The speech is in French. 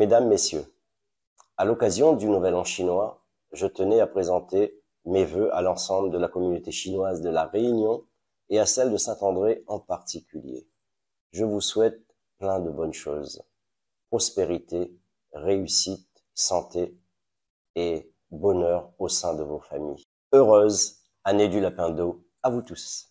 Mesdames, Messieurs, à l'occasion du Nouvel An chinois, je tenais à présenter mes vœux à l'ensemble de la communauté chinoise de la Réunion et à celle de Saint-André en particulier. Je vous souhaite plein de bonnes choses, prospérité, réussite, santé et bonheur au sein de vos familles. Heureuse année du lapin d'eau à vous tous.